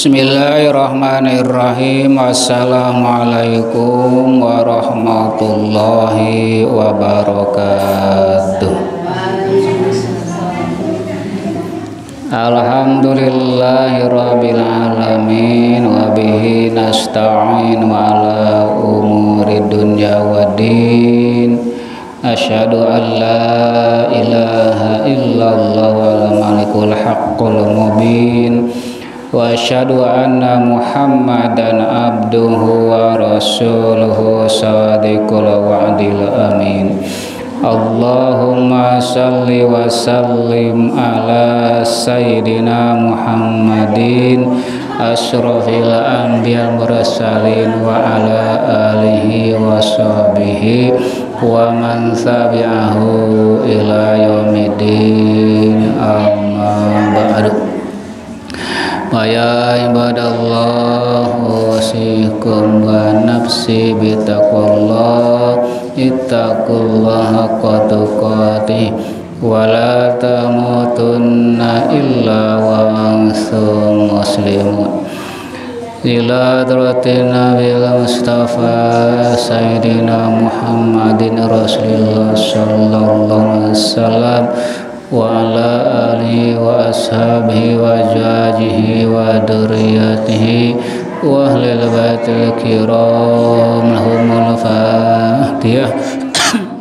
Bismillahirrahmanirrahim. Assalamualaikum warahmatullahi wabarakatuh. Alhamdulillahirabbil alamin wa bihi nasta'in wa ala umuri dunya waddin Asyhadu an la ilaha illallah wal malikul haqqul mubin واشهد ان محمدا عبده ورسوله صادق الوعد الامين اللهم صل وسلم على سيدنا محمد أشرف الأنبياء المرسلين وعلى آله وصحبه ومن تبعه إلى يوم الدين أما بعد Ya ibadallah usikum wa nafsi bitaqwallah ittaqullaha haqqa tuqatih wa la tamutunna illa wa antum muslimun ila hadratin nabil mustafa sayyidina muhammadin rasulullah sallallahu alaihi wasallam وعلى آله وأصحابه وأزواجه وذريته وأهل البيت الكرام لهم الفاتحة.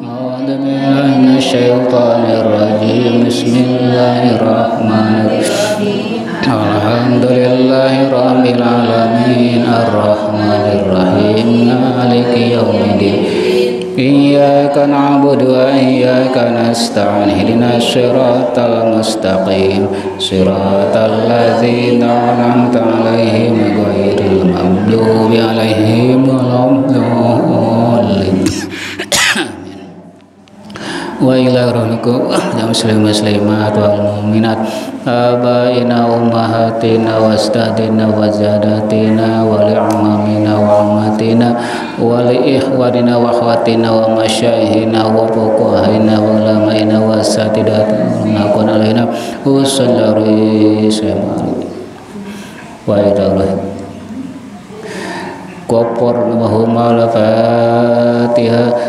أعوذ بالله من الشيطان الرجيم. بسم الله الرحمن الرحيم. الحمد لله رب العالمين. الرحمن الرحيم. مالك يوم الدين. إياك نعبد وإياك نستعين اهدنا الصراط المستقيم صراط الذين أنعمت عليهم غير المغضوب عليهم ولا الضالين wa ila rohliku ya muslim muslimat abaina ummahatina wastadina wazadatina wali amamina wa wali ikhwanina wa akhwatina wa masyaihina wa pokohina wa lamaina wa satidatina wa nalaina usallari mahumala fatihah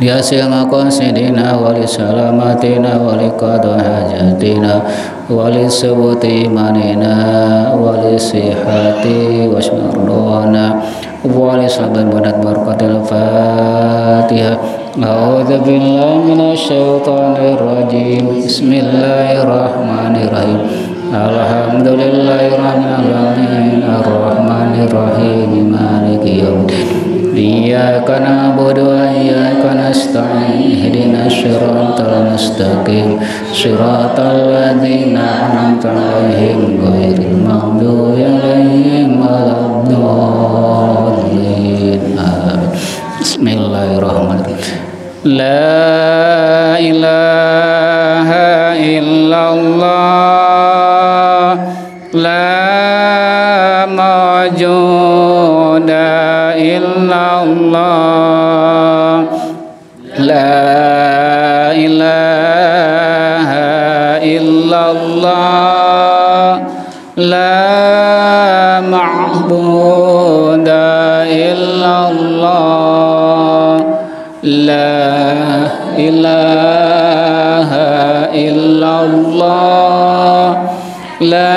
lihasil maqasidina wali salamatina wali qada hajatina wali subuti imanina wali sihati wasmardona wali saban badat barakatil fatihah أعوذ بالله من الشيطان الرجيم بسم الله الرحمن الرحيم الحمد لله رب العالمين الرحمن الرحيم مالك يوم الدين إياك نعبد وإياك نستعين اهدنا الصراط المستقيم صراط الذين أنعمت عليهم غير المغضوب عليهم ولا الضالين بسم الله الرحمن الرحيم لا إله إلا الله لا الله. لا إله إلا الله. لا معبود إلا الله. لا إله إلا الله. لا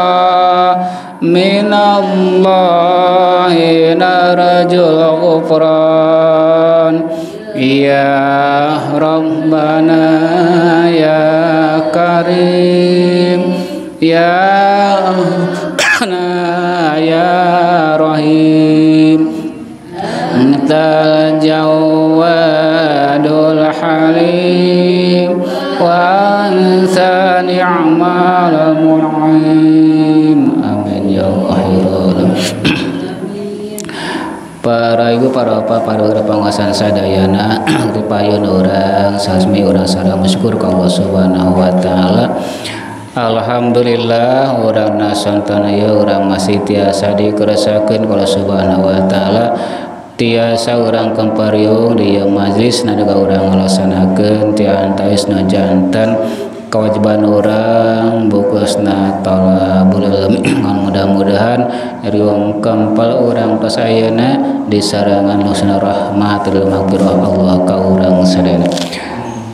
من الله نرجو الغفران يا ربنا يا كريم يا ربنا يا رحيم أنت الجواد الحليم وأنت نعم Ibu para parura penguasaan sadayana ripayun orang sasmi orang sarang syukur ka Allah subhanahu wa ta'ala. Alhamdulillah orang nasantana ya orang masih tiasa dikerasakan kalau subhanahu wa ta'ala. Tiasa orang kempariung di majlis nadaga orang ngelaksanakan tiantais no jantan kewajiban orang bukusna talabul mudah-mudahan riwang kempal orang pasayana di sarangan husna rahmatul maghfirah Allah ka urang sadaya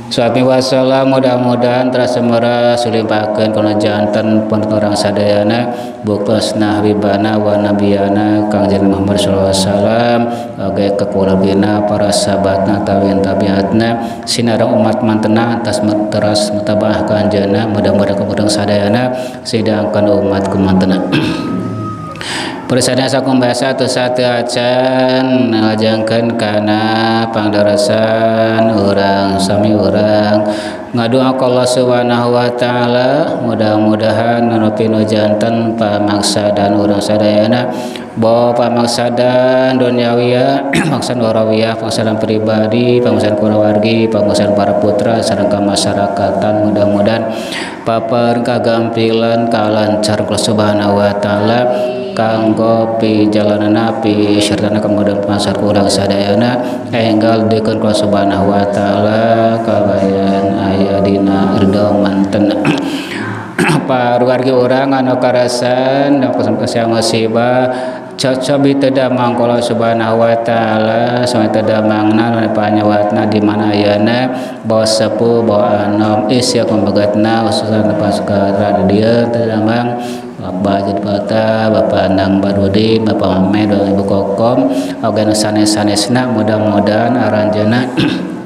suami wassalam mudah-mudahan terasa merah sulimpakan karena jantan pun orang sadayana buktos nahwibana wa nabiyana kang jeneng Muhammad sallallahu alaihi wasallam oge kekulabina para sahabatna tawin tabiatna sinarang umat mantena atas teras mutabah kanjana mudah-mudahan kemudian sadayana sidangkan umat kumantena Persada sakum bahasa tesatu acan ngajangkan karena pangdarasan orang sami orang ngadu Allah subhanahu wa ta'ala mudah-mudahan nurupi jantan pamaksa dan orang sadayana. Bahwa pamaksadan duniawiya maksud warawiyah pangsadan pribadi pangsadan keluarga pangsadan para putra serangka masyarakatan mudah-mudahan papar kagampilan kalancar subhanahu wa ta'ala kanggo pi jalanan api serta kemudian pasar kurang sadayana enggal dikun kalau subhanahu wa ta'ala kabayan ayah dina ridho manten. Warga orang anu karasan dan pesan pesan musibah cocobitedamang kalau subhanahu Wa ta'ala suaitedamangpanyawatna dimana yana bos sepuh bawa anom isya pembegatna ususan lepas ke radio tedamang Bapak Jepota, Bapak Andang Barudi, Bapak Mamed, Ibu Kokom, organ sanes-sanesna mudah-mudahan aranjana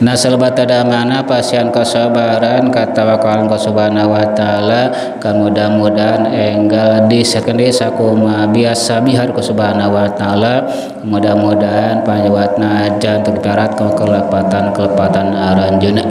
Nasal batada mana pasien kesabaran katawakalan ka subhanahu wa ta'ala kemudah-mudahan enggal di sekendi sakuma biasa bihar ku subhanahu wa ta'ala mudah-mudahan panjawatna jantung darat kelepatan kelepatan aranjuna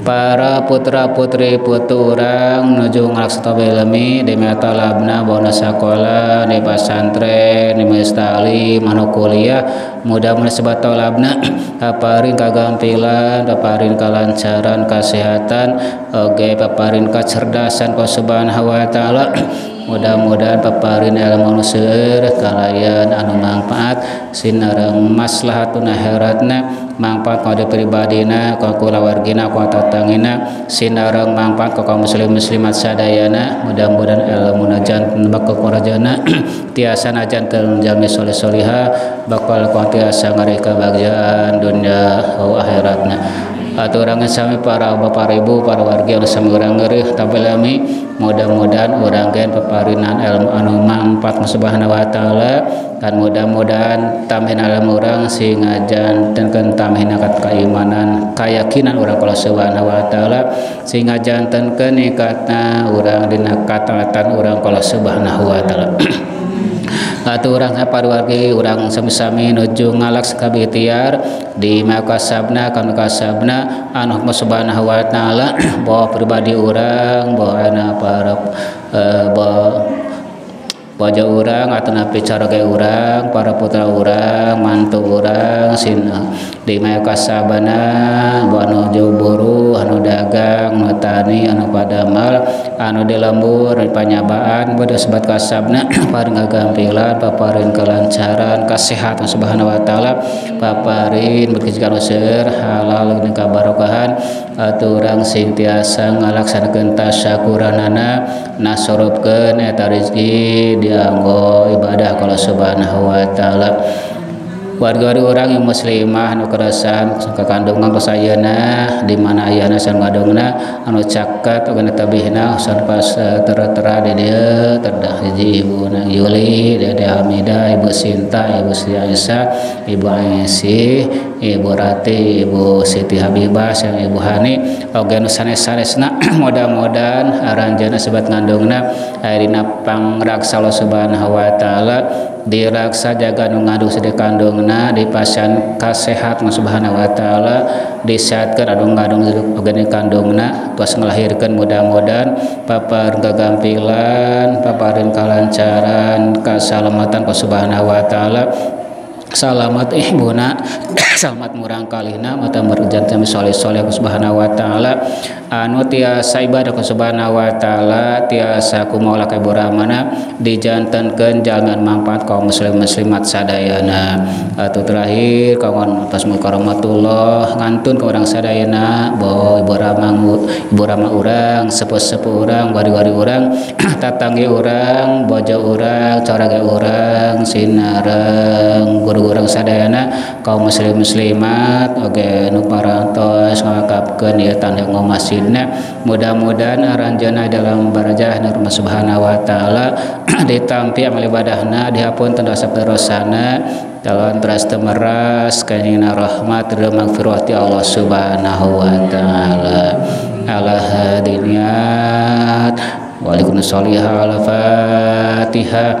para putra-putri puturang nuju ngalaksata ilmi di talabna bona sekolah di pasantren di mestali manu kuliah mudah menesebat talabna paparin kagampilan paparin kalancaran kesehatan oge paparin kecerdasan ko subhanahu wa ta'ala mudah-mudahan paparin ilmu nusir kalayan anu manfaat. Sinareng maslahatun akhiratna manfaat kode pribadina ka kulawargina ka tatangina. Sinareng manfaat ka kaum muslim muslimat sadayana mudah-mudahan ilmu najan bak kekorajana tiasa najan terjami soleh soliha bakal kuantiasa ngareka bagian dunia akhiratna. atau orang sami para bapak ibu para warga yang sami orang ngeri tapi lami mudah-mudahan orang gen peparinan ilmu anu mangpat subhanahu wa taala. Dan mudah-mudahan tamhin alam orang sing jantan dan tamhin akat keimanan keyakinan orang kalau subhanahu wa taala. Sing jantan dan kenikatan orang dina kata orang kalau subhanahu wa taala. atau orang pawargi orang sami-sami nuju ngalaks kabitiar di makasabna kan kasabna anu subhanahu wa ta'ala bahwa pribadi orang bahwa anak para e, uh, bahwa wajah orang atau napi carage orang para putra orang mantu orang sina di maya kasabana bahwa nuju buru anu dagang matani anu padamal anu di lembur panyabaan beda sebat kasabna paring kegampilan paparin kelancaran kesehatan subhanahu wa ta'ala paparin berkijikan usir halal dan kabarokahan aturang sing tiasa ngalaksanakeun tasyakuranana nasorobkeun eta rezeki dianggo ibadah kalau subhanahu wa ta'ala. warga orang yang muslimah anu kerasan ka kandungan kasayeuna di mana ayana san ngadongna anu caket oge tabihna san pas eh, tertera di dieu terdah hiji ibu nang Yuli dede Hamida ibu Sinta ibu Sri Aisyah ibu Aisyah ibu Rati ibu Siti Habibah sang ibu Hani. Oge nu sanes-sanesna mudah-mudahan aranjana sebat ngandungna ayeuna pangraksa Allah Subhanahu wa taala. dilaksa jaga nu ngaduh sedekandungna dipasian kasehat subhanahu wa ta'ala disehatkan adu ngadung geni kandungna tuas ngelahirkan mudah-mudahan papar kegampilan paparin kalancaran keselamatan ku subhanahu wa ta'ala. Salamat eh, ihbuna selamat murang kalina mata merjan kami soleh soleh subhanahu wa ta'ala. Anu tiasa ibadah subhanahu wa ta'ala tiasa kumaula keburamana dijantankan jangan manfaat kaum muslim muslimat sadayana. Atau terakhir kawan atas mukaromatullah ngantun ke orang sadayana bahwa ibu ramang ibu ramang orang sepuh sepuh orang wari wari orang tatangi orang bojo orang coraga orang sinarang guru orang sadayana kaum muslim muslimat. Oge nu parantos ngakapkeun ieu tanda ngomasina mudah-mudahan aranjana dalam barajah nur subhanahu wa taala. Ditampi amal ibadahna dihapun dosa dosana dalam teras temeras kanyina rahmat magfirati Allah subhanahu wa ta'ala. Ala hadiniyat. Waalaikumsalam ala fatihah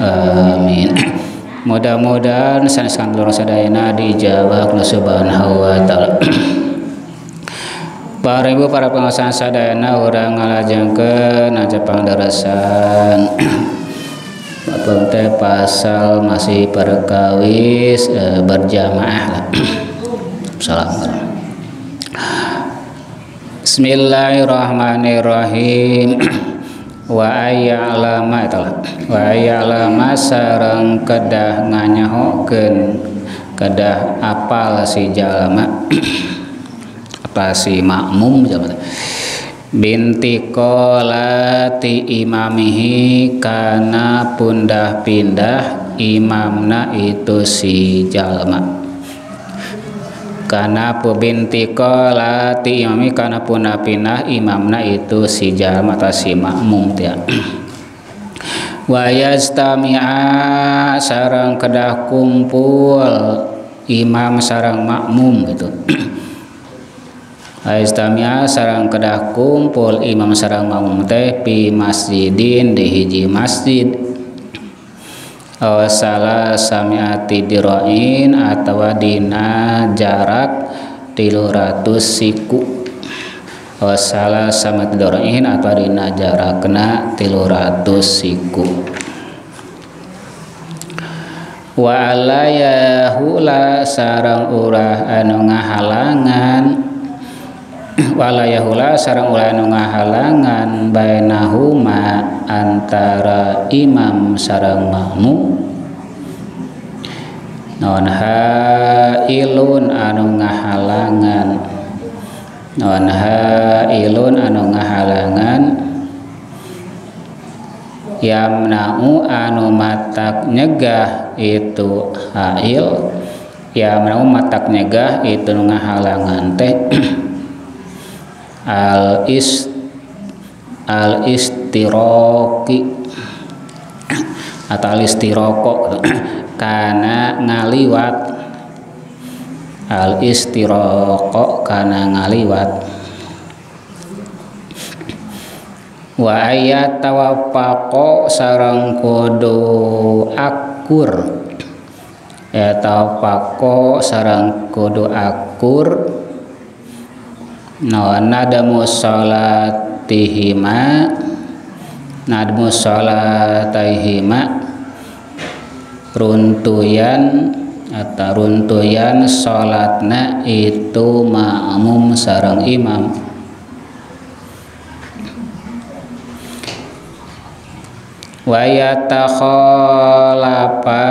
Amin mudah-mudahan saneskan loro sadayana dijawab Allah subhanahu wa ta'ala Para ibu para pengasahan sadayana orang ngalajengkeun aja pangdarasan Bapak teh pasal masih perkawis e, berjamaah. Assalamualaikum. Bismillahirrahmanirrahim wa ayya'lama itulah wa ayya'lama sareng kedah nganyahokeun kedah apal si jalma apa si makmum jaman binti kolati imamihi kana pundah pindah imamna itu si jalma karena binti kolati imami karena punah pinah imamna itu si jalma atau si makmum ya wa yastami'a sarang kedah kumpul imam sarang makmum gitu. Aistami'a sarang kedah kumpul imam sarang makmum teh pi masjidin di hiji masjid salah samiati diroin atau dina jarak tilu ratus siku. Salah sama diroin atau dina jarak kena tilu ratus siku wa alayahula sarang urah anu ngahalangan walayahula sarang urah anu ngahalangan bainahuma antara imam sarang makmum non hailun anu ngahalangan. Non hailun anu ngahalangan. Yamna'u anu matak nyegah itu hail. Yamna'u matak nyegah itu ngahalangan teh al ist al istiroki. Atau al istiroko. Karena ngaliwat. Al istiroko karena ngaliwat. Wa ayat tawafako sarang kudu akur. Ya tawafako sarang kudu akur no nadamu sholatihima. Nadamu sholatihima. Runtuyan atau runtuyan sholatna itu ma'amum sarang imam. Wayata kholafa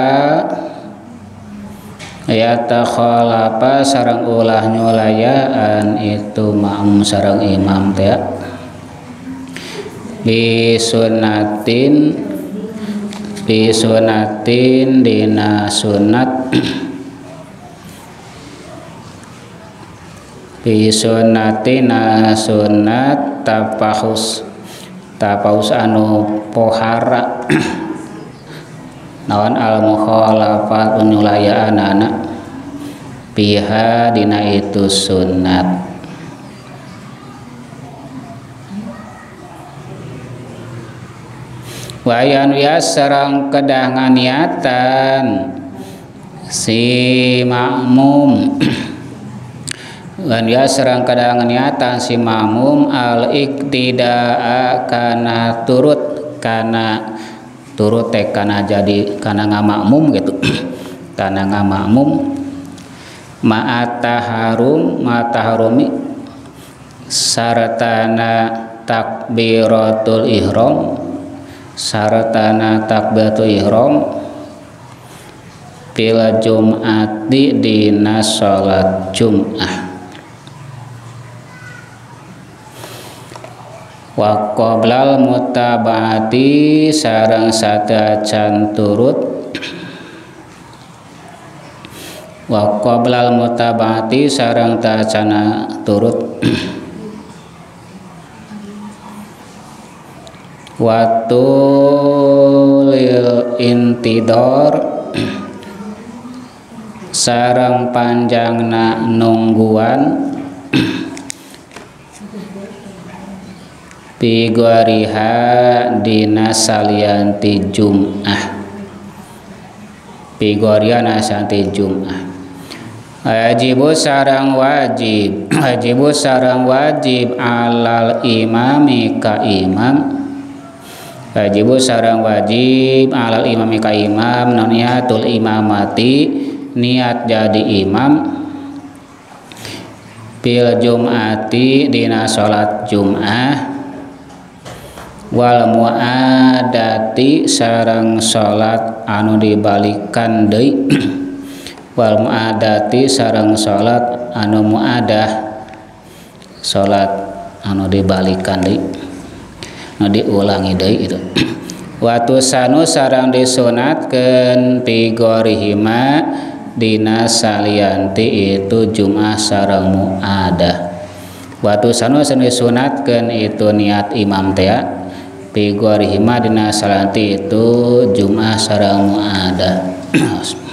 yatakhalafa yatakhalafa sarang ulah nyulayaan itu makmum sarang imam teh. Bisunatin bisunatin dina sunat bisunatina sunat tapahus tapaus anu pohara naon al mukhalafat penyulayaan anak. Piha dina itu sunat. Wayan wias sarang kedangan niatan si makmum. Wan ya serang kadang niatan si makmum al iktidaa kana turut kana turut teh karena jadi karena nggak makmum gitu. Karena nggak makmum ma'ataharum ma'ataharumi. Sartana takbiratul ihram. Sartana takbiratul ihram. Pila jum'ati dina sholat jum'ah. Wa qoblal mutaba'ati sarang sadacan turut. Wa qoblal mutaba'ati sarang tacana turut. Waktu lil intidor sarang panjangna nungguan Pigwariha dina salianti Jum'ah. Pigwariana santi Jum'ah. Wajibu sarang wajib Wajibu sarang wajib alal imami ka imam. Wajibu sarang wajib alal imami ka imam Noniatul imamati niat jadi imam. Pil Jum'ati dina sholat Jum'ah wal muadati sarang salat anu dibalikan deui. Wal muadati sarang salat anu muadah. Salat anu dibalikan deui. Anu diulangi deui itu. Watu sanu sarang disunatkeun pigorihima dina salianti itu Jumat sarang muadah. Watu sanu disunatkeun itu niat imam teh fi gharihima dina salati itu Jumat sareng muada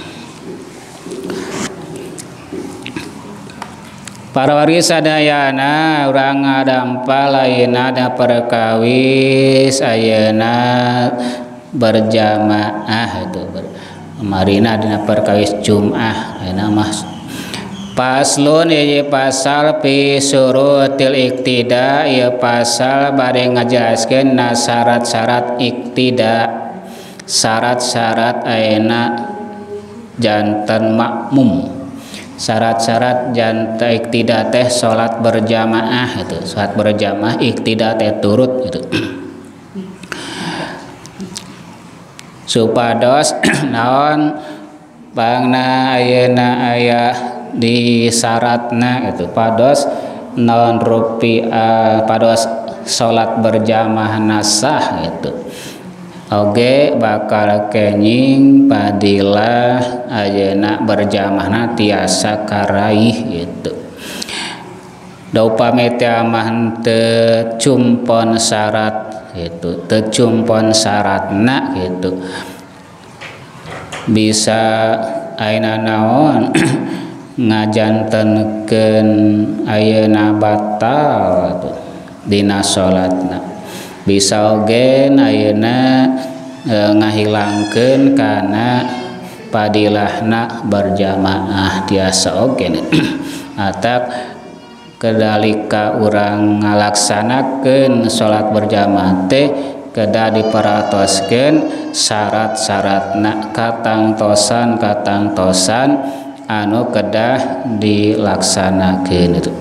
Para waris sadayana urang ngadampa lain ada perkawis ayeuna berjamaah itu marina dina perkawis Jumat ayeuna mah Paslon ieu pasal fi surutil iktida ieu pasal bade ngajelaskeun na syarat-syarat iktida. Syarat-syarat ayeuna jantan makmum. Syarat-syarat jantan iktida teh salat berjamaah itu salat berjamaah iktida teh turut itu supados naon? Bangna ayeuna aya di syaratna itu pados non rupiah pados salat berjamaah nasah itu Oge bakal kenying padilah ayeuna berjamaah tiasa karaih gitu. Daupame amah tecumpon syarat itu tecumpon syaratna gitu. Bisa aina naon ngajantenken ayeuna batal dina salatna bisa oge ayeuna e, ngahilangkeun kana padilahna berjamaah tiasa oge atak kedalika urang ngalaksanakeun salat berjamaah teh kedah diperatoskeun syarat-syaratna katangtosan katangtosan anu kedah dilaksanakeun. Itu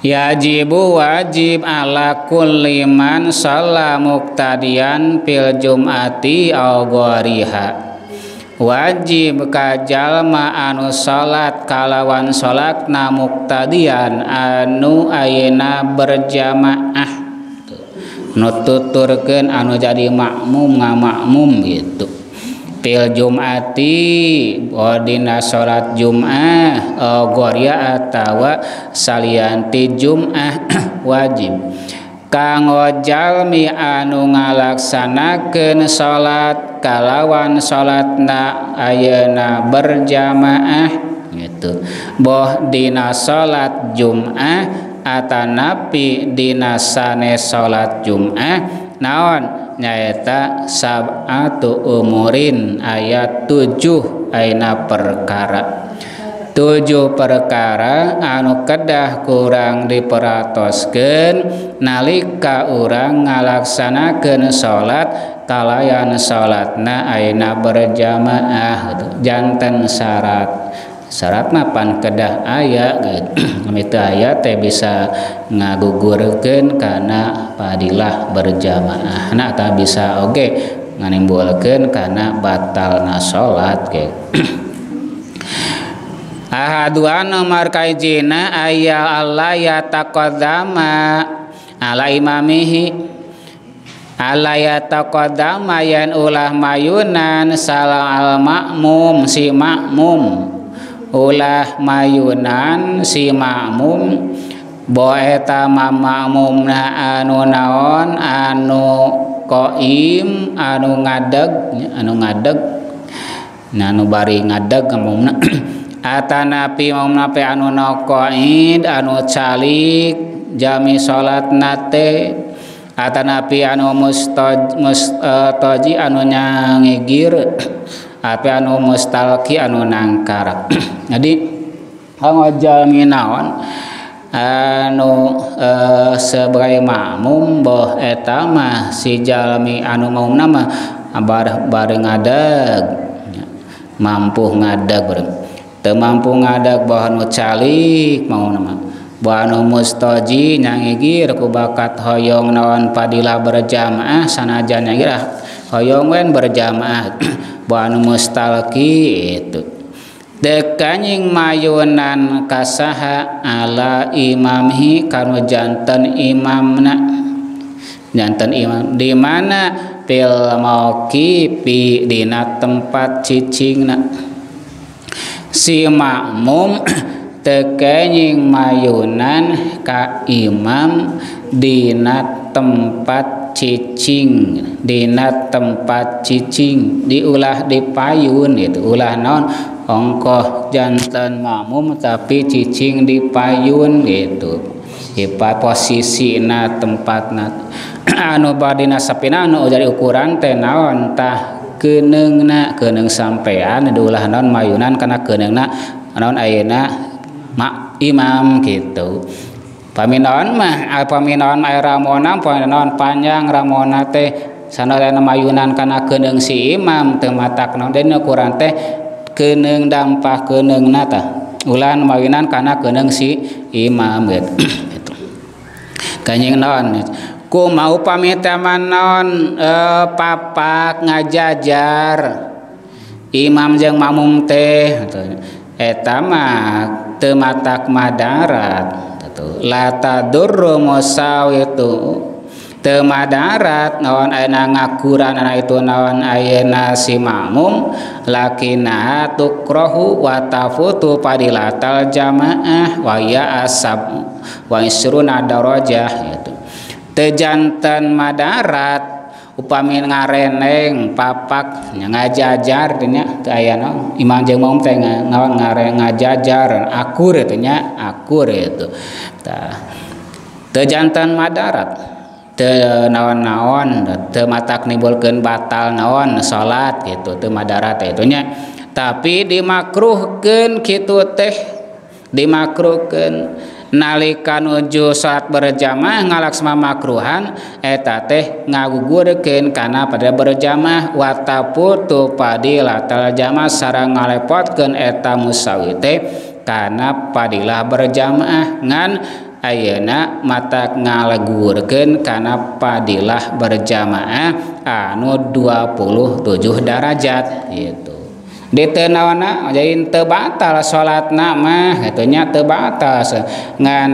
Yajibu wajib ala kulli man shalla muqtadiyan fil jum'ati ghariha. Wajib ka jalma anu salat kalawan salatna muqtadiyan anu ayeuna berjamaah. Nututurkeun anu jadi makmum ngamakmum gitu pil Jumati dina salat Jumat Goria atawa salianti Jumat wajib. Kanggojalmi anu ngalaksanakeun salat kalawan salatna ayeuna berjamaah gitu boh dina salat Jumat atanapi dina sanes salat Jumat naon? nyaeta sabatu umurin ayat 7 aina perkara. Tujuh perkara anu kedah kurang diperatosken nalika urang ngalaksanakan salat kalayan salatna aina berjamaah janten syarat. Syarat mapan kedah aya ayat teh bisa ngagugurkeun karena padilah berjamaah nah tak bisa oke okay, nganimbulkeun karena batal na salat ge. Ahaduan nomor kaijina aya Allah ya taqaddama ala imamihi. Ala yataqaddama yan ulah mayunan salam al makmum si makmum ulah mayunan si makmum boeta mamamum anu naon anu koim anu ngadeg anu ngadeg nah anu bari ngadeg mamumna atanapi mamumna pe anu qaid anu calik jami salat nate. Atanapi anu mustoji eh, anu nyangigir. apa anu mustalki anu nangkar jadi ngojol minaon anu eh, e, sebagai makmum boh eta mah si jalmi anu mau nama bar bareng ngadeg. Mampu ngadeg bareng teu mampu ngadeg boh anu calik mau nama boh anu mustoji nyangigir ku bakat hoyong naon padila berjamaah sanajan nyangirah. Hoyong wen berjamaah. anu mustalki itu. Dekanying mayunan kasaha ala imamhi kanu jantan imamna. Jantan imam di mana? Pil mauqifi dina tempat cicingna. Si makmum tekanying mayunan ka imam dina tempat cicing Dina tempat cicing diulah di payun itu ulah non ongkoh jantan mamum tapi cicing di payun gitu. Ipa posisi na tempat na anu badina sapina anu jadi ukuran tenaon tah keneng na keneng sampean diulah non mayunan karena keneng na non ayana mak imam gitu. paminaon mah paminaon Ramona panaon panjang Ramona teh sana mayunan kana keneng si Imam teu matak dene kurang teh keneng dampah keneng nata. Ulan mayunan kana keneng si Imam gitu. Kanyeng naon ku mau pamitaman naon e, papak ngajajar. Imam jeung mamung teh eta mah teu matak madarat itu lata durru itu temadarat nawan ayeuna ngakuran anak itu nawan ayeuna si makmum. Lakina tukrohu wa tafutu padilatal jamaah wa ya asab. Wa isruna darajah itu tejantan madarat upami ngareneng papak ngajajar dinya teu aya naon imam jeung maum teh ngareng ngajajar. Akur itu nya akur itu tah teu jantan madarat teu naon-naon teu matak nimbulkeun batal naon salat gitu teu madarat itu nya. Tapi dimakruhkeun kitu teh dimakruhkeun nalika nuju salat berjamaah ngalaksma makruhan eta teh ngagugurkeun kana pada berjamaah. Watapu tu padilatal jamaah sareng ngalepotkeun eta musawi teh kana padilah berjamaah. Ngan ayeuna mata ngalegurkeun kana padilah berjamaah anu 27 derajat gitu ditenawana jain tebatal salat nama itunya tebatal ngan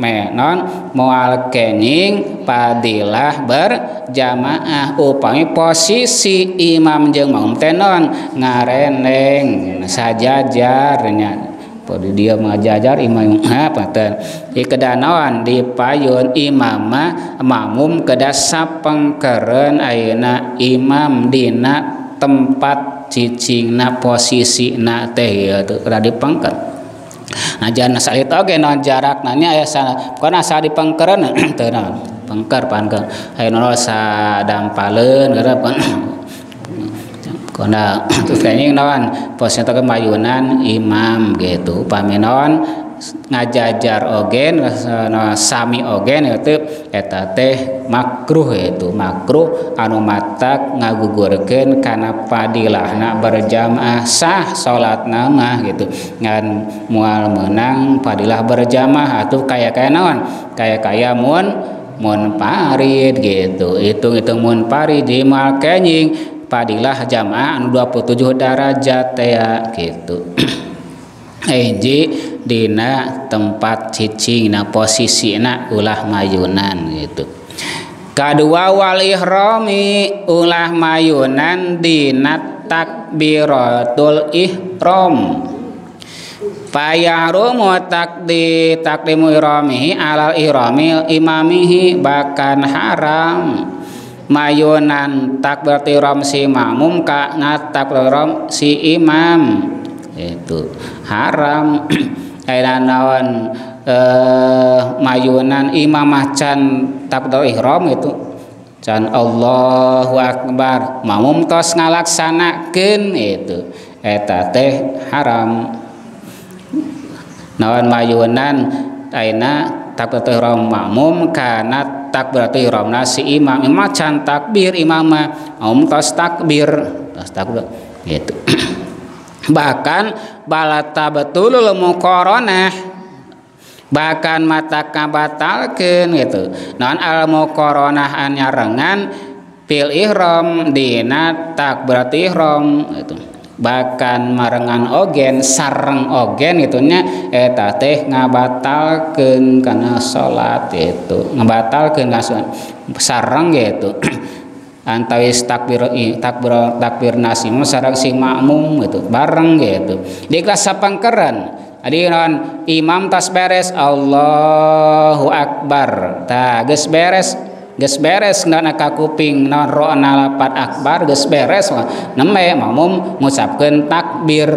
menon mual kening padilah berjamaah. Upami posisi imam jeung maum tenon ngareneng sajajarnya Padu dia mengajajar imam apa ten di kedanawan di payun imama mamum kedas sapengkeren ayeuna imam dina tempat cicing na posisi na teh dipangkat ajaran salit oge non jarak nanya ayah sana bukan sa di pangkeran tenan pangker pangker ayo non sa dampalen garapan karena tuh kayaknya nawan posnya mayunan imam gitu. Paminon ngajajar ogen sami ogen itu eta teh makruh itu makruh anu matak ngagugurkeun kana padilahna berjamaah sah salat nama gitu. Ngan mual menang padilah berjamaah atuh kaya kaya naon? Kaya kaya mun mun parit gitu. Hitung-hitung mun parit di mal kenying padilah jamaah anu 27 derajat ya gitu. hiji dina tempat cicing na posisi na ulah mayunan gitu. Kedua wal ihrami ulah mayunan dina takbiratul ihram. Fayahrumu takdi takdimu ihramihi alal ihrami imamihi bahkan haram. Mayunan takbir ihram si makmum ka takbir si imam itu haram. Ayeuna naon eh, mayunan imam macan takbir ihram itu. Can Allahu akbar. Mamum tos ngalaksanakeun itu. Eta teh haram. Naon mayunan? Ayeuna takbir ihram makmum kana takbir ihram si imam. Macan takbir imam mamum tos takbir. Tos takbir. Gitu bahkan balata betul mukoronah bahkan mata kabatalkeun gitu. Non al mukoronah rengan pil ihram dina takbirat ihram itu bahkan marengan ogen sareng ogen itunya eta teh ngabatalkeun kana salat itu. Ngabatalkeun sareng gitu antawis takbir takbir takbir nasim sarang si makmum gitu. Bareng gitu. Di kelas sapangkeran adiran imam tas beres Allahu akbar. Ta geus beres geus beres ngana ka kuping non ro'na lapat akbar geus beres nembe makmum ngucapkeun takbir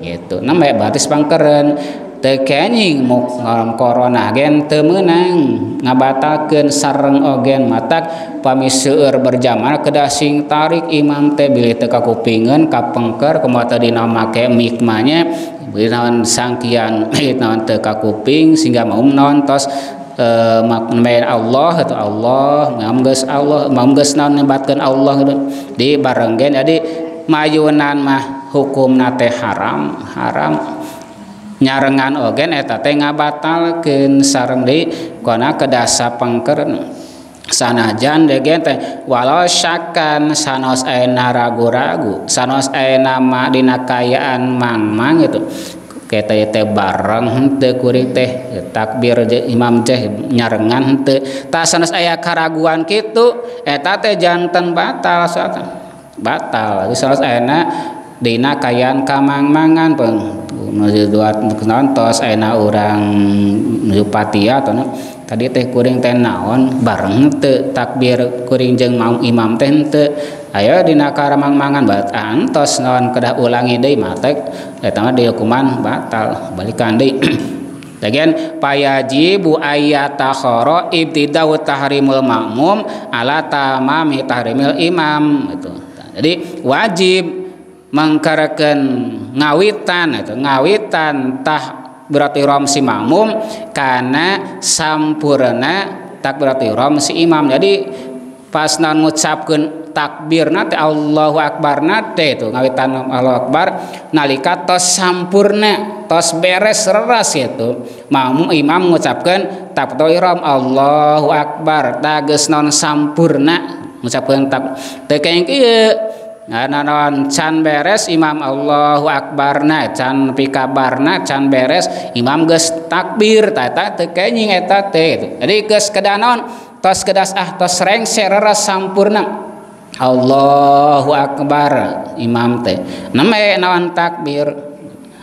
gitu. Nembe batis pangkeren tekanying mukram korona gen temenang ngabatalkeun sarang ogen matak pamiseur berjamaah kedah sing tarik imam teh bilih teu kakupingeun kapengker kumaha dina make mikmanya naon sangkian naon teu kakuping sehingga mau nontos Uh, eh, makna Allah atau Allah ngamges Allah ngamgeus naon nyebatkeun Allah di barenggen jadi mayunan mah hukum nate haram haram. nyarengan ogen eta teh ngabatalkeun sareng deui kana kedasa pengkeren sanajan degen teh walau syakan sanos aya ragu-ragu sanos aya mah dina kayaan mang-mang gitu kita teh bareng henteu kuring teh takbir imam teh nyarengan henteu. Tah sanes aya karaguan kitu eta teh janten batal soalna batal geus sanes ayeuna dina kayaan kamang-mangan peng nontos enak orang menuju patia atau tadi teh kuring teh naon bareng te takbir kuring jeng mau imam teh te ayo dina karamang mangan bat antos naon kedah ulangi deui matek eta mah hukuman batal balikan deui. Lagian payajibu ayata khoro ibtidau tahrimul makmum ala tamami tahrimil imam itu. Jadi wajib mengkarekan ngawitan atau ngawitantah berarti rom si makmum karena sampurna takbiratirram si imam. Jadi pas non ngucapkan takbir nate Allahu Akbar nate itu ngawitan Allahu Akbar nalika tos sampurna tos beres reras gitu makmum imam mengucapkan takbiratirram Allahu Akbar. Tages non sampurna mengucapkan tak tekeng ieu naon can beres Imam Allahu Akbarna can pikabarna can beres Imam geus takbir tata teu eta teh jadi geus kedanon tos kedas ah tos rengse reres sampurna. Allahu Akbar Imam teh. Neme naon takbir?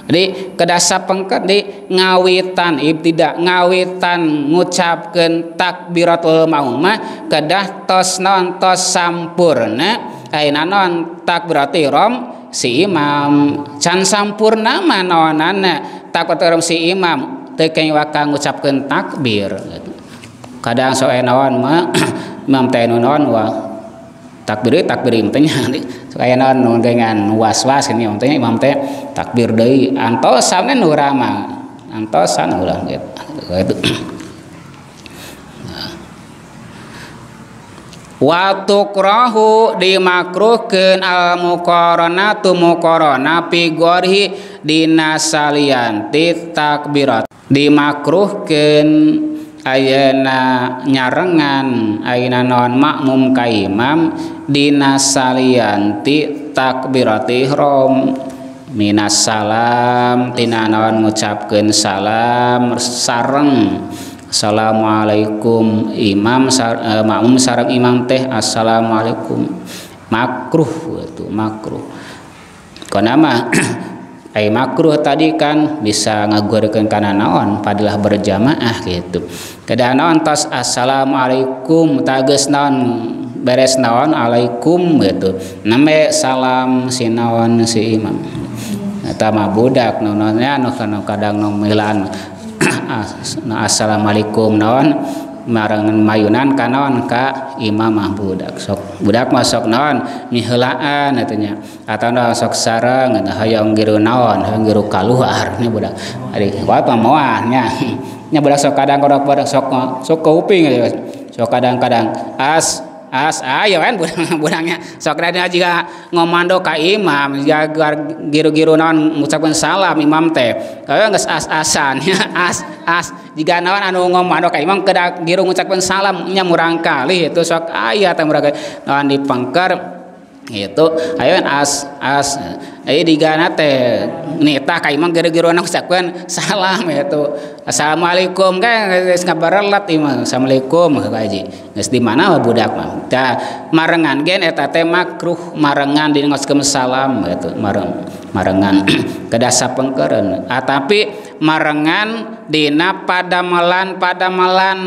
Jadi kedasa pengket di ngawitan ibtidak ngawitan ngucapkan takbiratul maumah kedah tos non tos sampurna. Aina non takbiratul ihram si imam. Can sampurna naonana takbiratul ihram si imam teu waka ngucapkeun takbir. Kadang soe naon mah imam teh naon wa? Takbir takbir imam teh saya naon dengan was was ini imam teh imam teh takbir deui. Antos samne nu ramah antosan ulah gitu Waturohu dimakruhken almuqaronatu muqarona figorhi dinasalianti takbirat. Dimakruhkeun ayana nyarengan ayana non makmum ka imam dinasalianti takbirat ihram. Minas salam tina naon ngucapkeun salam sareng. Assalamualaikum. Imam uh, makmum sarang Imam teh Assalamualaikum. Makruh itu makruh. Karena mah ay makruh tadi kan bisa ngagurkeun kana naon padahal berjamaah gitu. Kedah naon tas assalamualaikum tages naon beres naon alaikum gitu. Name salam sinaon si imam. Eta mah budak nononnya nu kadang nu milan assalamualaikum naon? Marangan mayunan kanaon ka? Imamah budak sok budak masuk naon? Miheulaan katanya atau naon sok sareng hayang giru naon? Hayang giru kaluar nya budak. Ari kuat pamoah nya. Nya budak sok kadang kodok budak sok sok kuping sok kadang-kadang as as ah, ayo kan budangnya. Sok rada juga ngomando ka imam jaga giru-giru naon ngucapkeun salam imam teh. Kaya geus as-asan ya as as. Jika naon anu ngomando ka imam kedak giru ngucapkeun salam nya murang kali itu sok ah, aya teh murang naon dipangker itu ayo as as ayo digana teh nita kai mah gara-gara anak sakuan salam itu assalamualaikum kan geus ngabarelat imah. Assalamualaikum kaji geus di mana budak mah? Da marengan gen eta teh makruh marengan di ngoskeun salam itu mareng marengan kedasa pengkeureun. Ah tapi marengan dina padamelan padamelan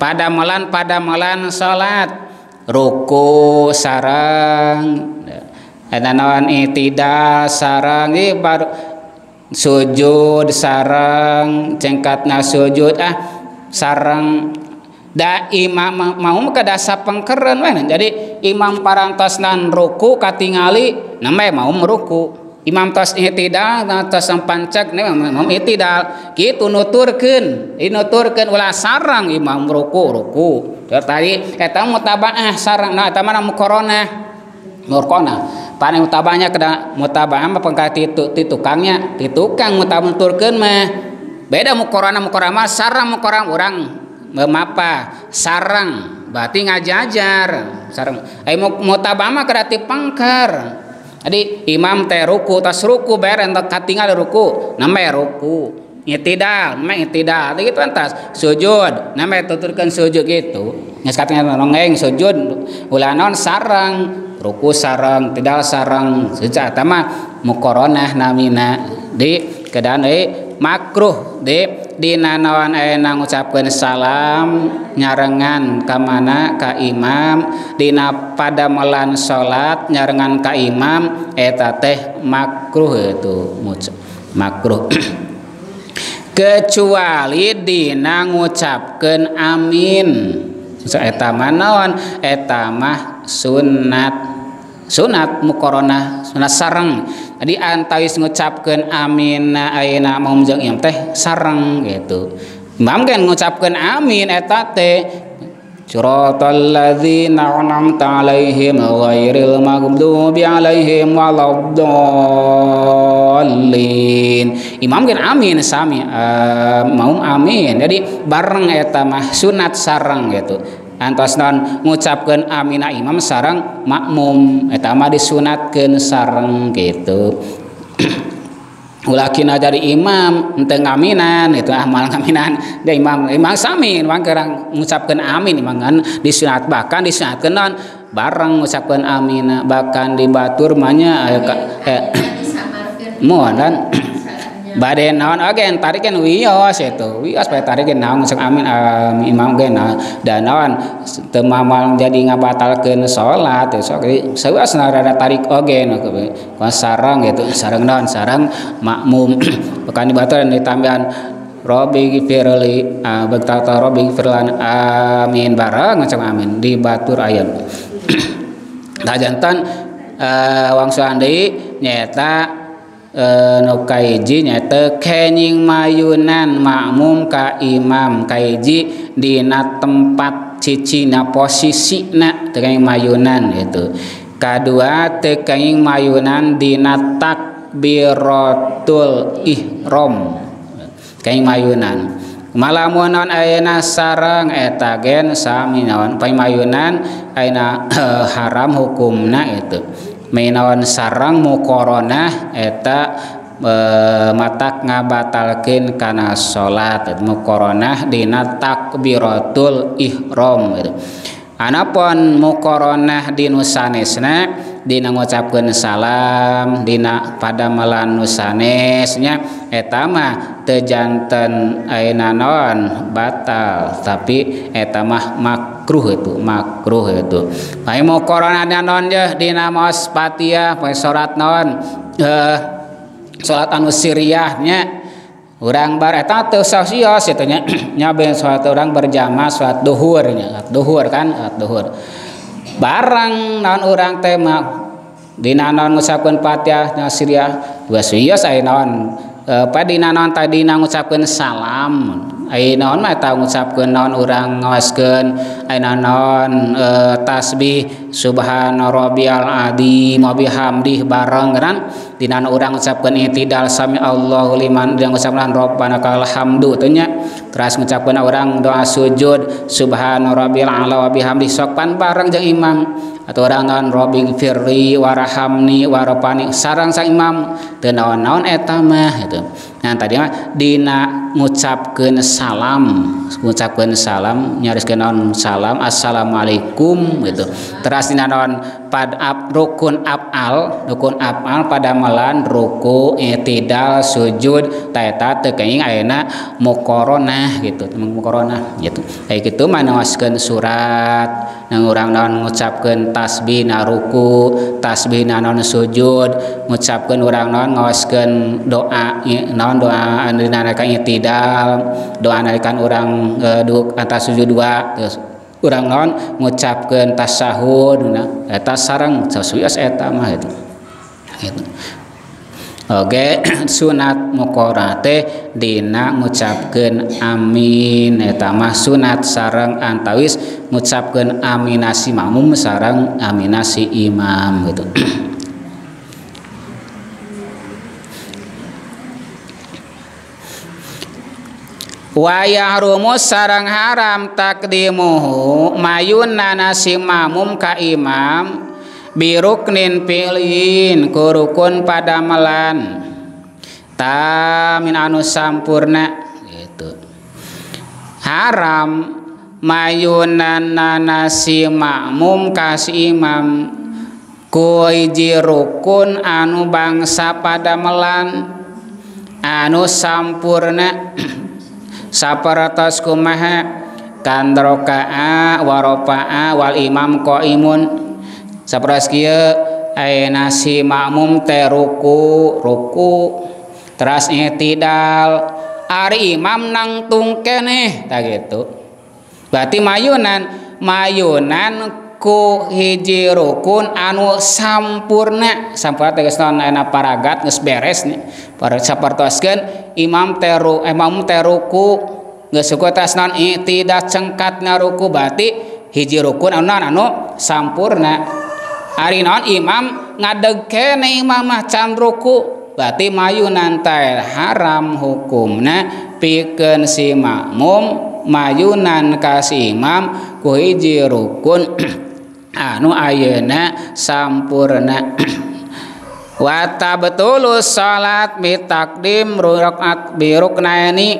padamelan padamelan salat ruku sarang ada naon tidak sarang ini baru sujud sarang cengkatna sujud ah sarang da imam mau ke dasa pengkeren jadi imam parangtasnan ruku katingali namanya mau meruku Imam tos ihtidal tos pancak nih imam ihtidal. Gitu nuturkan nuturkan ulah sarang imam ruku ruku. Tadi eta mutabaah sarang nah eta mana mukorona mukorona paling mutabahnya kena mutabah apa pengkati itu titukangnya titukang mutabah nuturkan mah. Beda mukorona mah sarang mukorona orang memapa? Sarang berarti ngajajar. Sarang. Ai mutabah mah kada pangkar Jadi imam teh ruku tas ruku beren katingal ruku. Nama ruku. Itidal namanya itidal. Itu gitu sujud. Namanya tuturkan sujud gitu. Nges katingal nongeng sujud. Ulanon sarang ruku sarang tidal sarang sejak tama mukoronah namina. Di kedane makruh di Dina nawan aya ngucapkan salam nyarengan kamana Ka Imam. Dina pada melan salat nyarengan Ka Imam eta teh makruh itu makruh. Kecuali Dina ngucapkan amin. Etama naon? Etamah sunat. Sunat mukorona sunat sareng. Di antawis ngucapkeun amin ayeuna maum jeung imam teh sareng gitu imam kan ngucapkeun amin eta teh Suratal ladzina an'amta 'alaihim ghairil maghdubi 'alaihim waladdallin. Imam kan amin sami uh, mau amin. Jadi bareng eta mah sunat sareng gitu. antosnon ngucapkan Amina Imam sarang makmum. Etama disunatkan sarang gitu ulakina dari imam ente ngaminan itu ah, amal ngaminan. Dia imam imam sami imam kerang mengucapkan amin imam kan disunat bahkan disunatkan non bareng mengucapkan amin bahkan di batur manya eh, eh, mohon dan badai naon agen tarikin wios itu. Wios bae tarikin naon sok amin imam ge na dan naon teu mamal jadi ngabatalkeun salat sok sawas rada tarik oge nu sarang gitu sarang naon sarang makmum. Pekan dibatur dan ditambahan Robi gifirli uh, bektata Robi gifirlan amin barang macam amin. Di batur ayam nah jantan uh, wang suandi nu Kaiji nyata kening mayunan makmum ka Imam Kaiji dina tempat cicina posisi na tengeng mayunan itu kedua tekenging mayunan dina takbiratul ihram kenging mayunan malamun non ayana sarang etagen sami naon mayunan ayana haram hukumna itu Meinawan sarang mukoronah eta e, matak ngabatalkin karena salat mukoronah dina takbiratul ihram gitu. Anapun mukoronah di nusanesna Dina ngucapkeun salam Dina pada melan nusanesnya teu janten ayeuna non batal. Tapi eta mah makruh itu makruh itu Pai mau korona non jeuh Dina mos patia poe sorat non eh, salat anu siriahnya orang bar eta teu sosios nya ben salat orang berjamaah salat duhur nya. Duhur kan duhur. barang naon orang tema Dina naon ngucapkeun Fatihah nya patiah Syria wasios aya naon. E, padina naon tadi na ngucapkeun salam. Ay naon mah eta ngucapkeun naon urang ngawaskeun ay naon e, tasbih subhana rabbiyal adi wa hamdih bareng kan dina urang ngucapkeun itidal sami Allahu liman dan ngucapkeun rabbana kalhamdu tanya keras ngecapkan orang doa sujud Subhanallah Robbil Ala wabihamdi sokpan bareng jeng imam. atau orangan Robing Firri warahamni waropani sarang sang Imam teu naon-naon eta mah gitu. Nah tadi mah dina ngucapkeun salam ngucapkeun salam nyariskeun naon salam assalamualaikum gitu. Teras dina naon pad ab, rukun abal rukun abal pada melan ruku itidal sujud taeta teu kenging ayeuna mukorona gitu. Mukorona gitu. Kayak gitu manawaskeun surat nang urang naon ngucapkeun tasbih naruku tasbih na non sujud ngucapkan orang non ngosken doa non doa anu nalika itidal doa narikan orang e, duk atas sujud dua terus orang non ngucapkan tasahud nah eta sarang sasuias eta mah itu Oke sunat mukorate dina ngucapkan amin. Eta mah sunat sarang antawis ngucapkan aminasi makmum sarang aminasi imam gitu. Wayah rumus sarang haram takdimuhu mayun nasi mamum ka imam biruknin pilin kurukun pada melan. Tamin anu sampurna gitu. Haram mayunan nasi makmum kasih imam. Kuiji rukun anu bangsa pada melan. Anu sampurna saparatos kumaha? Kan roka'a wa rofa'a wal imam qaimun nasi makmum teh ruku ruku teras tidal Ari Imam nangtung keneh tak gitu. Berarti mayunan mayunan ku hiji rukun anu sampurna. Sampurna tegas naon aya paragat nges beres nih. Para sapertoskan imam teru imam eh, teruku geus suku tas non tidak cengkat naruku berarti hiji rukun anu anu sampurna. Ari naon imam ngadeg kene imam mah can ruku. Berarti mayunan teh haram hukumna. Pikeun si makmum mayunan kasih imam ku hiji rukun. Anu ayeuna sampurna. Wata betul salat takdim rakaat biruknaini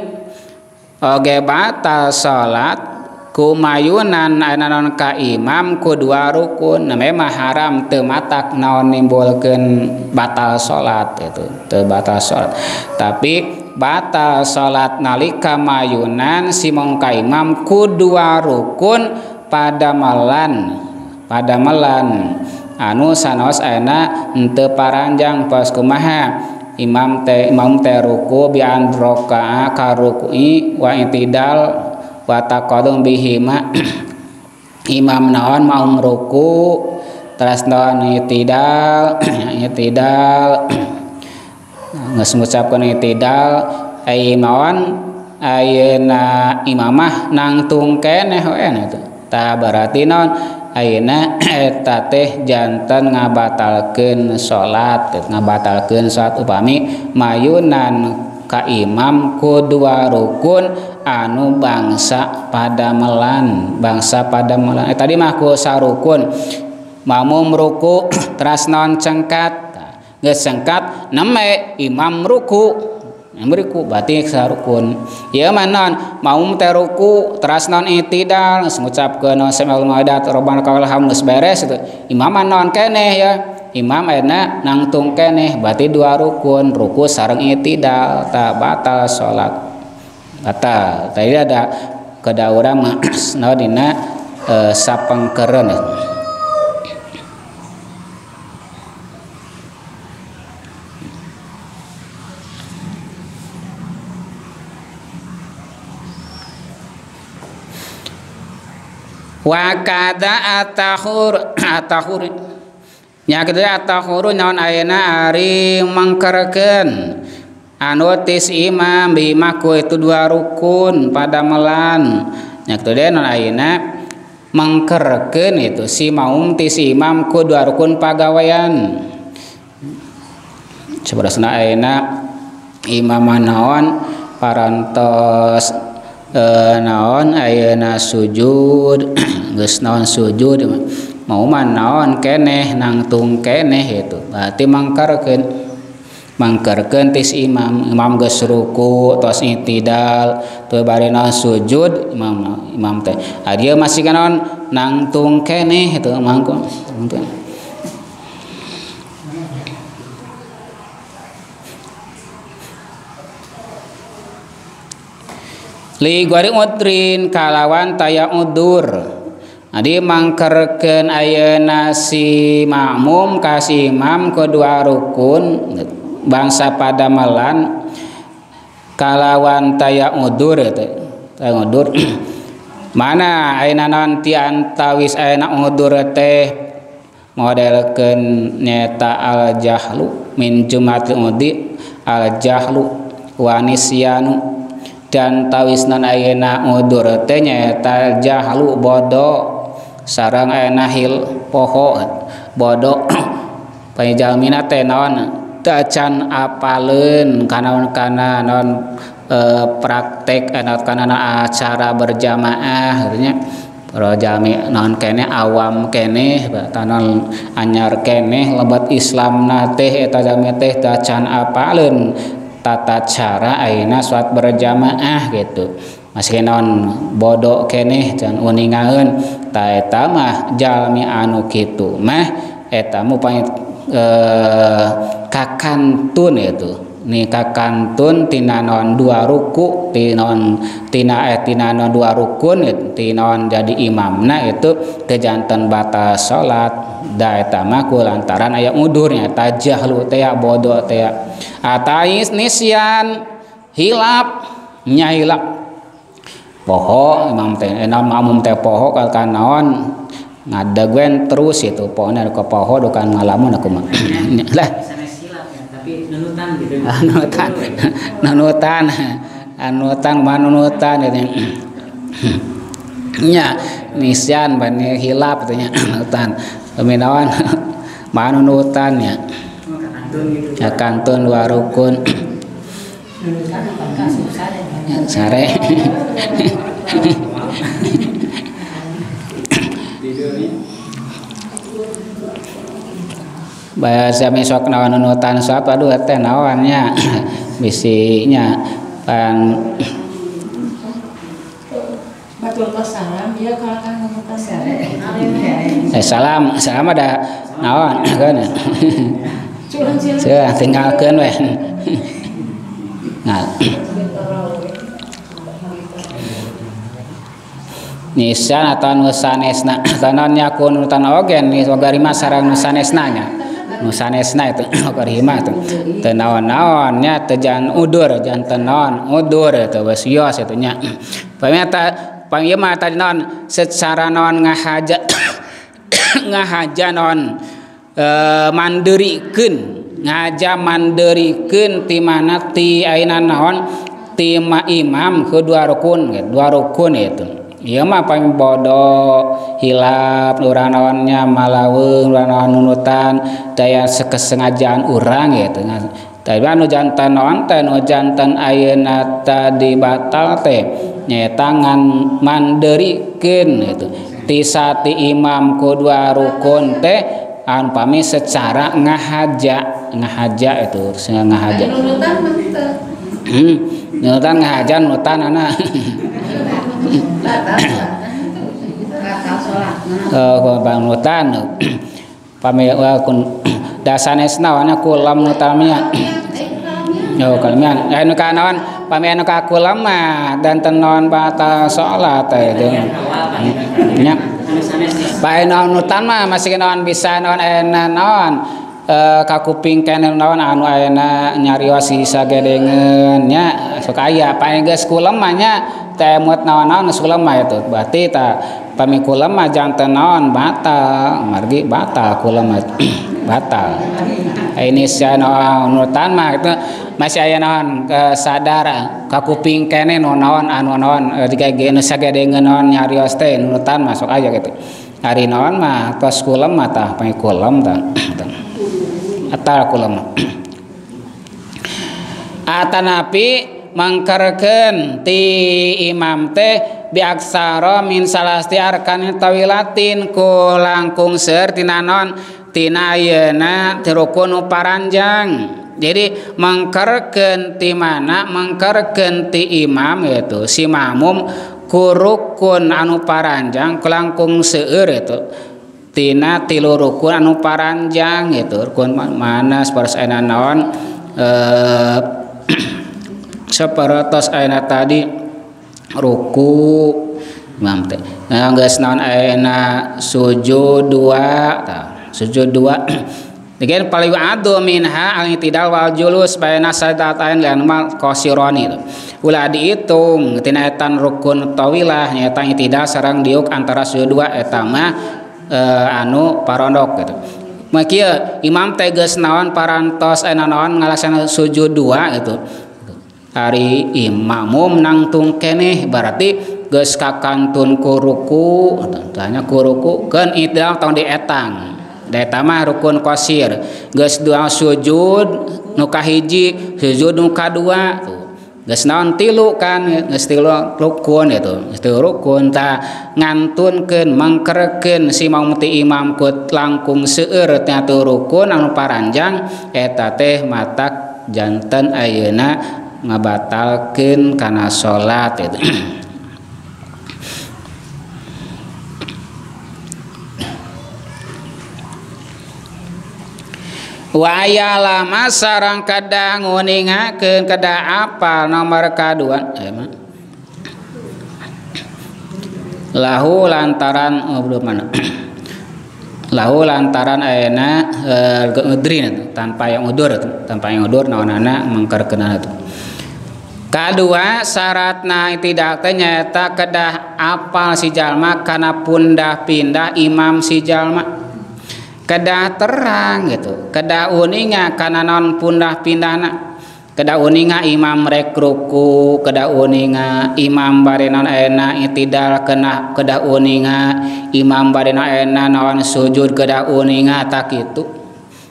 oge batal salat kumayunan an non ka Imam ku dua rukun. Memang haram tematak naon nimbulkeun batal salat itu terbatal salat. Tapi batal salat nalika mayunan si ka Imam ku dua rukun pada malan pada melan anu sanos enak ente paranjang pas kumaha Imam teh Imam teh ruku bi androka karukui wa intidal. wataqadum bihima imam naon mau ruku teras naon itidal itidal geus ngucapkeun itidal ai maon ayeuna imamah nangtung keneh we eta ta berarti naon? Ayeuna eta teh janten ngabatalkeun salat. Ngabatalkeun salat upami mayunan ka imam ku dua rukun. anu bangsa pada padamelan bangsa pada padamelan eh, tadi mahku sarukun. Mamum ruku teras non cengkat? Gesengkat neme imam ruku. Meruku batik sarukun. Ya mana non teruku teras non itidal geus ke non sami'ul maidat rabbana lakal hamd beres itu. Imam mah non keneh ya? Imam enak nangtung keneh berarti dua rukun. Ruku itu itidal tak batal sholat batal. Tadi ada kedaurang no dina e, sapengkeren ya. wa kada atahur atahur nya kedua atahur naon ayeuna ari mangkerkeun anutis imam bimaku itu dua rukun pada melan. Nyaktu deh non ayeuna mengkerken itu. Si maum ti si imam ku dua rukun pagawean. Seberasna ayeuna imam naon parantos e, naon ayeuna sujud. Geus naon sujud mau naon keneh nangtung keneh itu. Berarti mengkerken mangkarkeun tis imam imam geus ruku tos itidal naon sujud imam imam teh. Adieu masih naon nangtung keneh itu mangko li guari udrin kalawan taya udur. Adi mangkerkeun ayeuna si makmum kasih imam kedua rukun bangsa pada malan kalawan taya ngudur taya ngudur. Mana aina nanti antawis aina ngudur teh? Modelkeun nyata al jahlu min jumatil ngudi al jahlu wanisyanu dan tawisnan ayeuna ngudur teh? Nyaeta jahlu bodoh sarang ayeuna hil poho bodoh panjalmina teh naon? tacan apalen apaleun kana non e, praktek enak kanana acara berjamaah nya kalau jami non kene awam kene tanon anyar kene lebat Islam teh eta jami teh tacan apalen. Tata cara aina suat berjamaah gitu. Masih non bodoh kene dan uningaun ta eta mah jalmi anu gitu mah eta mu eh kakantun itu. Ni kakantun tina non dua ruku tinon tina eh tina non dua rukun tinon jadi imam. Nah itu kejantan batas salat da eta mah lantaran aya udurnya tajahlu teh bodoh teh atais nisyan hilap nya hilap. Poho imam teh enam mamum teh poho kal kanaon ngadegwen terus itu pokoknya ke poho dukan ngalamun aku mah. Lah anutan gitu. Anutan anutan anutan manunutan gitu ya. nya nisian bani hilap gitu katanya anutan peminawan. Manunutan ya. Ya kantun warukun sare. bahasa misok nawan nunutan sop aduh teh nawannya bisinya pan salam. Dia kalau kan nunutan eh salam. Salam ada nawan kan? Sudah tinggalkan weh nah nisan atau nusanesna. Tanonnya kun nutan ogen nih wagarima sarang nusanesna nya nusanesna oker himah tenawan nawannya tejan udur jan naon udur itu wasios itunya pameta pangyema tadi naon secara naon ngahaja ngahaja non e, mandirikan ngaja mandirikan ti mana ti aina naon ti imam kedua rukun dua rukun itu. Iya mah paling bodo hilap uranawannya malawe uranawan nunutan daya sekesengajaan urang gitu tapi anu jantan naon teh nu jantan ayeuna tadi batal teh nya tangan mandeurikeun gitu tisa imam kedua rukun teh anu pami secara ngahaja ngahaja itu sengaja ngahaja. Nunutan hmm nunutan ngahaja nunutan anak uh, banutan pami kun dasanesna wana kulam nutamia yo kalmian anu kanawan pami anu ka kulam mah dan tenon bata salat teh nya bae naon nutan mah masih naon bisa naon ena naon Uh, kakuping kene naon anu ayeuna nyarios sagedengeun nya sok aya paling geus kulam mah แต่หมดนอนนอนสุลมา itu. Berarti ta pami mah jantan naon batal. Margi batal kulama batal. Ini saya naon nurutan ah, mah itu masih aya naon sadar ka kuping kene nu naon anu naon eh, digage nu sagadengeun naon nyarios teh nurutan masuk aja gitu. Hari naon mah tos kulam mah tah pami kulam tah. Atal kulam atanapi mangkarken ti Imam teh biaksara min salasti arkanin tawilatin ku langkung seur tinanon tina yeuna ti paranjang jadi mangkarken ti mana mangkarken ti imam yaitu si mamum ku rukun anu paranjang kelangkung seueur itu tina tilu rukun anu paranjang itu rukun mana paras naon eh separatos aina tadi ruku imam teh. Nah geus naon aina sujud dua tah sujud dua. Dikeun paling adu minha al tidal wal julus baina sadatain lan mal qasirani ulah dihitung tina etan rukun tawilah nyata tidak sarang diuk antara sujud dua eta mah e, anu parondok gitu. Makia imam tegas naon parantos eh, enanon ngalaksana sujud dua gitu. Ari Imamum nangtung keneh berarti geus kakantun ku ruku tanya ku ruku keun itidal tong dietang. Da eta mah rukun qasir geus dua sujud nu kahiji sujud nu kadua. Tuh geus naon tilu kan geus tilu rukun eta. geus tilu rukun ta ngantunkeun mangkerkeun si maumti imam ku langkung seueur nya rukun anu paranjang. Eta teh matak janten ayeuna ngabatalkan karena salat itu waya lama sarang kadang nguningakeun kada apa nomor kaduan eh, lahu lantaran oh, belum mana lahu lantaran ayeuna e, tanpa yang udur tanpa yang udur naon-naona mengkerkeunana itu Kedua syaratna tidak ternyata kedah apal si jalma karena pundah pindah imam si jalma. Kedah terang gitu kedah uninga karena non pundah pindahna kedah uninga imam rek ruku imam barenon ena itidal kena kedah uninga imam barenon ena non sujud kedah uninga tak itu.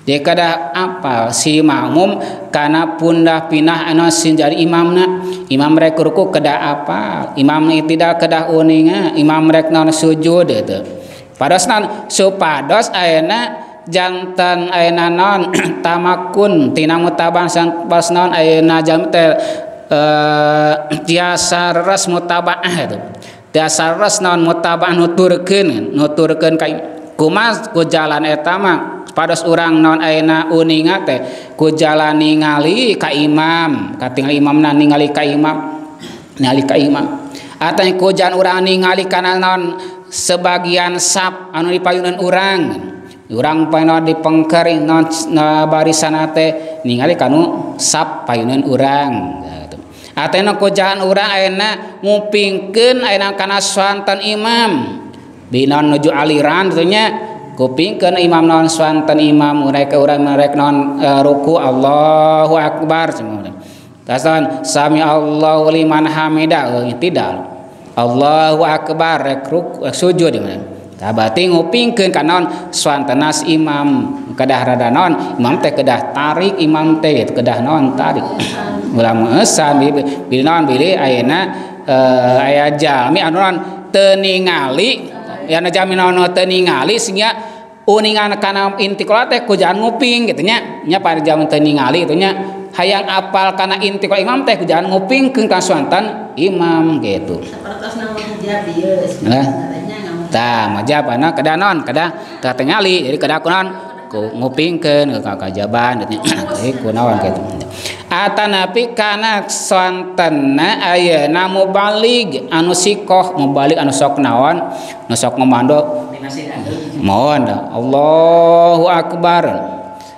Dia kada apa si makmum karena pundah pinah anu sinjari imamna. Imam mereka ruku kada apa imam tidak kada uninga imam mereka non sujud itu. Pados nan supados ayana jantan ayana non tamakun tina mutabang sang basnon ayana jam teh eh, tiasa ras mutaba. Eh, itu tiasa ras non mutabaah nuturkeun nuturkeun ka kumas ku jalan eta mah pados urang non aina uninga teh ku jalan ningali ka imam katingal imamna ningali ka imam ningali ka imam atanya ku jalan urang ningali kana non sebagian sap anu dipayunan urang urang peno dipengkering non barisanate ningali kanu sap payunan urang Atena kojahan urang ayeuna ngupingkeun ayeuna kana swanten imam. Binon nuju aliran tentunya kupingkeun imam non swanten imam urang urang merek non uh, e, ruku Allahu akbar semoga. Tasan sami Allahu liman hamida tidak. Allahu akbar rek ruku sujud di mana. Nah, berarti ngupingkan kanon swantanas imam kedah rada non imam teh kedah tarik imam teh kedah non tarik ulama esan bil non bili ayana eh, uh, ayah jami anu non teningali yana jami non teningali sehingga uningan kana inti teh ku jangan nguping gitu nya nya pada jam teningali gitu nya hayang apal kana inti imam teh ku jangan nguping ke kasuantan imam gitu. Nah. tah majab anak kada non kada tertingali jadi kada kunan ku ngupingkeun ka kajaban teh kunaon gitu. Atanapi kana santana ayeuna mubalig anu sikoh mubalig anu sok naon anu sok ngomando. Mohon Allahu akbar.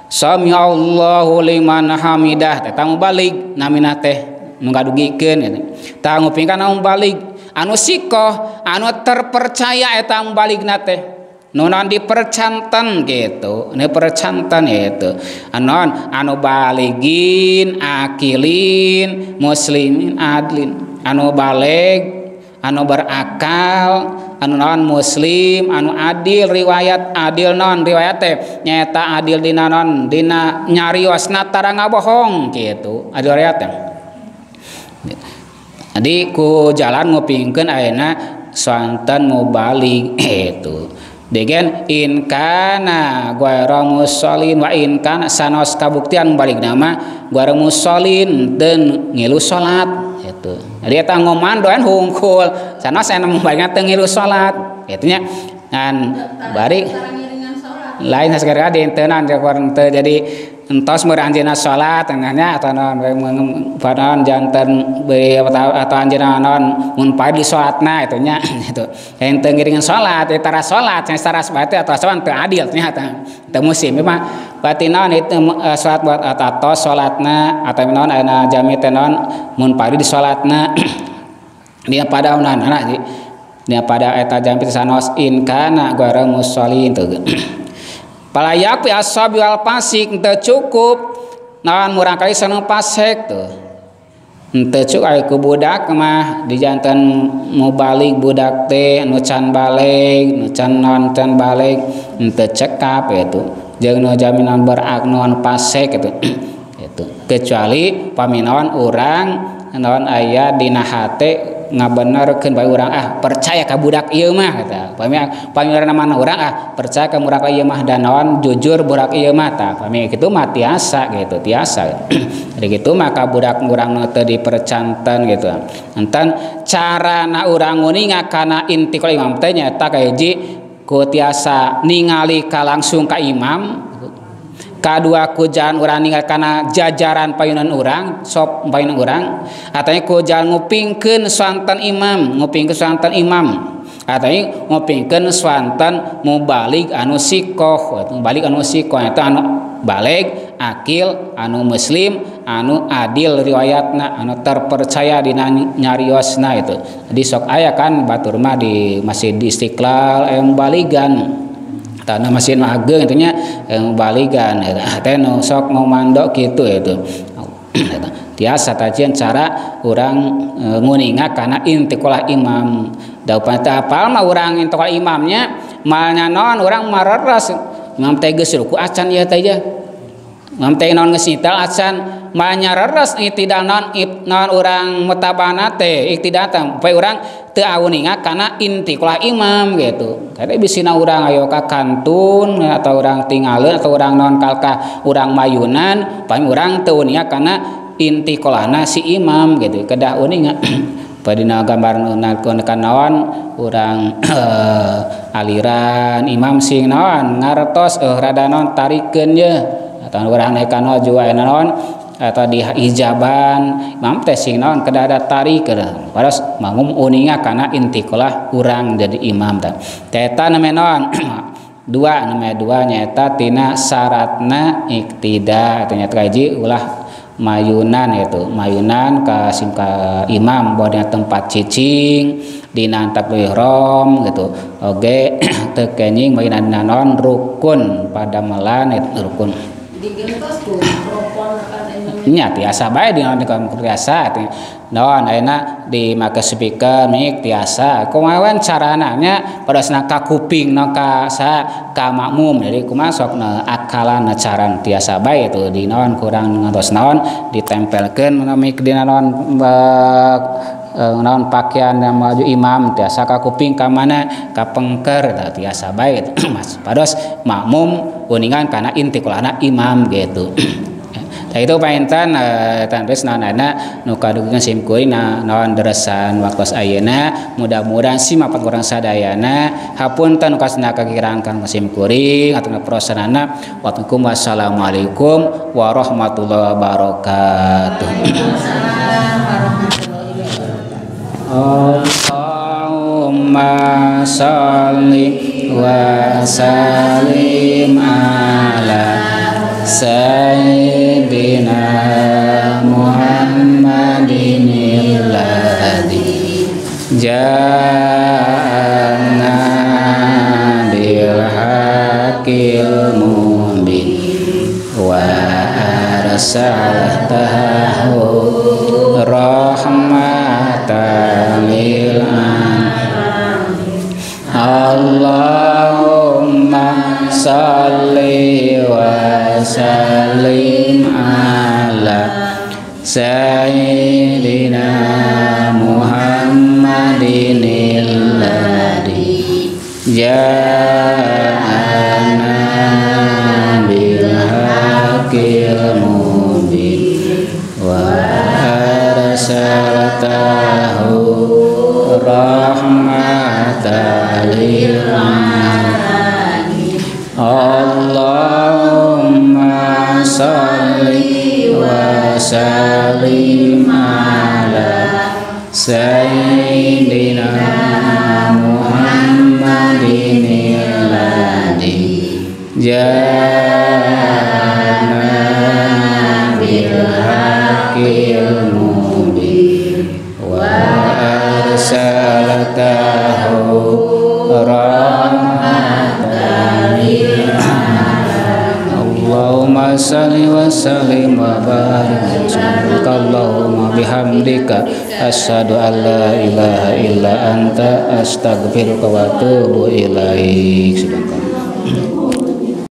Sami Allahu liman hamidah. Teh mubalig namina teh nu ngadugikeun eta tangupingkan balik anu sikoh anu terpercaya etam balik nate nunon dipercantan gitu ini percantan itu anon anu baligin akilin muslimin adlin. Anu balik anu berakal. Anu non muslim anu adil. Riwayat adil non riwayat teh nyata adil dina non dina nyariosna tara ngabohong gitu. Adil riwayat teh. jadi ku jalan ngupingkeun ayeuna santan mau balik itu eh, degen inkana guara musolin wa inkana sanos kabuktian balik nama guara musolin dan ngilu salat itu eh, jadi eta ngomong doan hungkul sanos enak membaliknya tengilu Itu eh, nya. Dan balik lain sekarang ada tenan jadi entos meranjina salat tengahnya atau non panon jantan be atau anjina non mun di salatna itu nya itu yang teu salat eta ra salat yang secara sebati atau salat teu adil nya eta musim. Mah berarti non itu uh, salat buat atau salatna atau non ana jami teh non mun di salatna dia pada unan anak dia pada eta jami sanos in kana gara musallin tuh palayak pi asab wal pasik teu cukup. Naon murang kali seneng pasek tuh Teu cukup aya ku budak mah di janten mau balik budak teh nu can balik nu can non can balik teu cekap itu jeung nu jaminan berak non pasek itu itu kecuali paminawan orang naon aya dina hate ngabenerkeun bae urang ah percaya ka budak ieu mah eta pami pangeran mana urang ah percaya ka budak ieu mah danawan jujur budak ieu mah tah pami kitu mah tiasa gitu tiasa. Jadi gitu maka budak urang teu dipercanten gitu. Entan carana urang nguninga kana inti kalau imam teh nyaeta kaeji ku tiasa ningali ka langsung ka imam kedua kujan orang ninggal karena jajaran payunan orang sop payunan orang ku jalan ngupingkan swantan imam ngupingkan swantan imam. Katanya ngupingkan swantan mubalik anu sikoh mubalik anu sikoh. Itu anu balik akil anu muslim anu adil riwayatna anu terpercaya di nyariosna itu. Di sok ayah kan batur mah di masih di istiqlal yang baligan. tanah mesin ageng itunya yang eh, balikan ah, teh nu sok mau mandok gitu itu tiasa tajian cara orang e, eh, nguninga karena intikolah imam. Daupan teh apal mah orang intikolah imamnya malnya non orang mareres. Imam teh geus ruku acan ya teh ya imam teh non ngesital acan manyareres itidanan itnon orang mutabana teh iktidatan poe urang teu auninga kana inti kulah imam gitu. Kada bisina urang ayo ka kantun atau urang tinggalin atau urang non kalka urang mayunan paling urang teu uninga kana inti kolana si imam gitu. Kada uninga Padina gambar naon naon urang eh, aliran imam sing naon ngartos eh rada naon tarikeun ye. Atawa urang naik kana jua naon. Atau di hijaban. Imam teh sing naon kedah ada tarik kedah paras mangum uninga kana inti kolah urang jadi imam teh eta namanya naon? Dua namanya dua nyata tina syaratna iktida. Artinya kaji ulah mayunan itu mayunan ke simka imam bodnya tempat cicing di nantap rom gitu. Oke tekening mayunan nanon rukun pada melan itu rukun nya biasa baik dengan naon non enak make speaker mic biasa kumawan carananya pada sana ka kuping no ka sa ka makmum. Jadi kumaha sok na akalan na caran biasa baik itu di non kurang ngantos non ditempelkan mic di non e, non pakaian yang maju imam. Biasa ka kuping ka mana ka pengker biasa baik mas pados makmum kuningan karena intikulana imam gitu. Nah, itu paintan uh, tanpes nanana nu kadugian sim kuy na naon deresan waktu ayeuna mudah-mudahan si mapat kurang sadayana. Hapunten nu kasna kagiran kan sim kuring atau prosanana wassalamualaikum warahmatullahi wabarakatuh. Allahumma salli wa sallim ala Sayyidina Muhammadin Iladhi Jana Bilhaqil Mubin Wa Arsaltahu Rahmatan Allahumma salli wa sallim ala Sayyidina Muhammadin alladhi ja'ana bil haqqil mubin wa arsaltahu rahmatan lil Allahumma salli wa sallim ala Sayyidina Muhammadin alladhi ja'ana bil wa arsaltahu rahmatan اللهم صل وسلم وبارك سبحانك اللهم بحمدك أشهد أن لا إله إلا أنت أستغفرك وأتوب إليك سبحانك